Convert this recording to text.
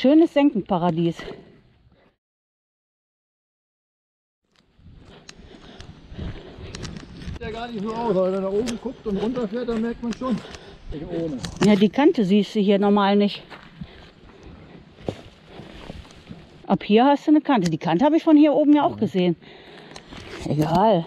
Schönes Senkenparadies. Sieht ja gar nicht so aus, aber wenn man nach oben guckt und runterfährt, dann merkt man schon, ich ohne. Ja, die Kante siehst du hier normal nicht. Ab hier hast du eine Kante. Die Kante habe ich von hier oben ja auch gesehen. Egal.